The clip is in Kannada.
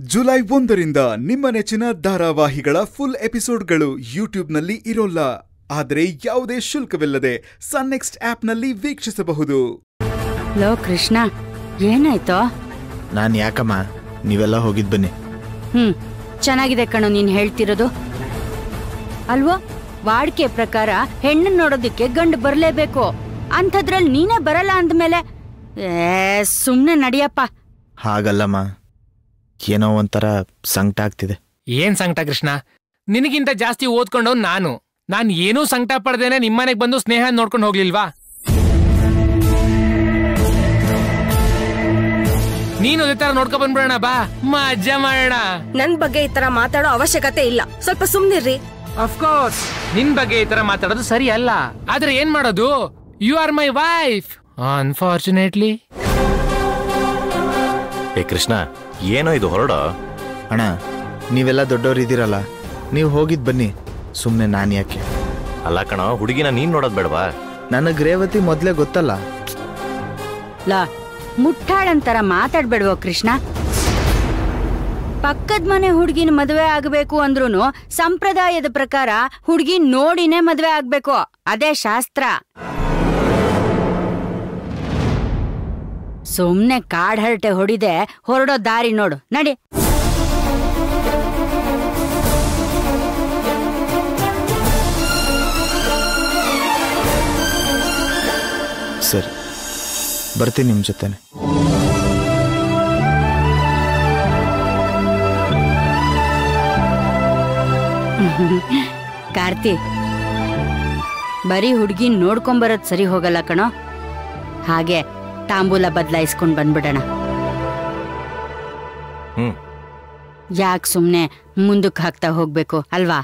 ಜುಲೈ ಒಂದರಿಂದ ನಿಮ್ಮ ನೆಚ್ಚಿನ ಧಾರಾವಾಹಿಗಳ ಫುಲ್ ಎಪಿಸೋಡ್ಗಳು ಯೂಟ್ಯೂಬ್ನಲ್ಲಿ ಇರೋಲ್ಲ. ಆದರೆ ಯಾವುದೇ ಶುಲ್ಕವಿಲ್ಲದೆ ಸನ್ನೆಕ್ಸ್ಟ್ ಆಪ್ನಲ್ಲಿ ವೀಕ್ಷಿಸಬಹುದು. ಲೋ ಕೃಷ್ಣ ಏನಾಯ್ತೋ? ನಾನು ಯಾಕಮ್ಮ ನೀವೆಲ್ಲ ಹೋಗಿದ್ ಬನ್ನಿ. ಹ್ಮ್ ಚೆನ್ನಾಗಿದೆ ಕಣೋ ನೀನ್ ಹೇಳ್ತಿರೋದು. ಅಲ್ವೋ ವಾಡಿಕೆ ಪ್ರಕಾರ ಹೆಣ್ಣು ನೋಡೋದಿಕ್ಕೆ ಗಂಡು ಬರ್ಲೇಬೇಕು. ಅಂಥದ್ರಲ್ಲಿ ನೀನೇ ಬರಲ್ಲ ಅಂದ್ಮೇಲೆ ಏ ಸುಮ್ನೆ ನಡಿಯಪ್ಪ. ಹಾಗಲ್ಲಮ್ಮ ಏನೋ ಒಂಥರ ಸಂಕಟ ಆಗ್ತಿದೆ. ಏನ್ ಸಂಕಟ ಕೃಷ್ಣ? ನಿನಗಿಂತ ಜಾಸ್ತಿ ಓದ್ಕೊಂಡು ನಾನು. ನಾನು ಏನೂ ಸಂಕಟ ಪಡ್ದೇನೆ ನಿಮ್ಮನೆಗ್ ಬಂದು ಸ್ನೇಹ ನೋಡ್ಕೊಂಡು ಹೋಗ್ಲಿಲ್ವಾ? ನೀನು ಅದೇ ತರ ನೋಡ್ಕೊ ಬಂದ್ಬಿಡೋಣ ಬಾ. ಮಜಾ ಮಾಡೋಣ. ನನ್ ಬಗ್ಗೆ ಈ ತರ ಮಾತಾಡೋ ಅವಶ್ಯಕತೆ ಇಲ್ಲ. ಸ್ವಲ್ಪ ಸುಮ್ನಿರ್ರಿ. ಅಫ್ಕೋರ್ಸ್ ನಿನ್ ಬಗ್ಗೆ ಈ ತರ ಮಾತಾಡೋದು ಸರಿ ಅಲ್ಲ ಆದ್ರೆ ಏನ್ ಮಾಡೋದು? You are my wife unfortunately ಏ ಕೃಷ್ಣ ಏನೋ ಇದು ಹೊರಡ? ಅಣ್ಣ ನೀವೆಲ್ಲ ದೊಡ್ಡವ್ರು ಇದ್ದೀರಲ್ಲ ನೀವು ಹೋಗಿದ್ ಬನ್ನಿ ಸುಮ್ಮನೆ ನಾನು ಯಾಕೆ? ಅಲ್ಲ ಕಣ ಹುಡುಗಿನ ನೀನ್ ನೋಡೋದ್ ಬೇಡವಾ? ನನಗೆ ರೇವತಿ ಮೊದಲೇ ಗೊತ್ತಲ್ಲ. ಲಾ ಮುಟ್ಟಾಳಂತರ ಮಾತಾಡ್ಬೇಡ್ವೋ ಕೃಷ್ಣ? ಪಕ್ಕದ ಮನೆ ಹುಡುಗಿನ ಮದುವೆ ಆಗಬೇಕು ಅಂದ್ರೂ ಸಂಪ್ರದಾಯದ ಪ್ರಕಾರ ಹುಡುಗಿ ನೋಡಿನೇ ಮದುವೆ ಆಗ್ಬೇಕು ಅದೇ ಶಾಸ್ತ್ರ. ಸುಮ್ನೆ ಕಾಡ್ ಹರಟೆ ಹೊಡಿದೆ ಹೊರಡೋ ದಾರಿ ನೋಡು. ನಡಿ. ಸರಿ. ಬರ್ತೀನಿ ನಿಮ್ಮ ಜೊತೆನೆ. ಕಾರ್ತಿ ಬರೀ ಹುಡುಗಿ ನೋಡ್ಕೊಂಬರೋದ್ ಸರಿ ಹೋಗಲ್ಲ ಕಣೋ. ಹಾಗೆ ತಾಂಬೂಲ ಬದಲಾಯಿಸ್ಕೊಂಡು ಬಂದ್ಬಿಡೋಣ. ಯಾಕೆ ಸುಮ್ನೆ ಮುಂದಕ್ಕೆ ಹಾಕ್ತಾ ಹೋಗ್ಬೇಕು ಅಲ್ವಾ?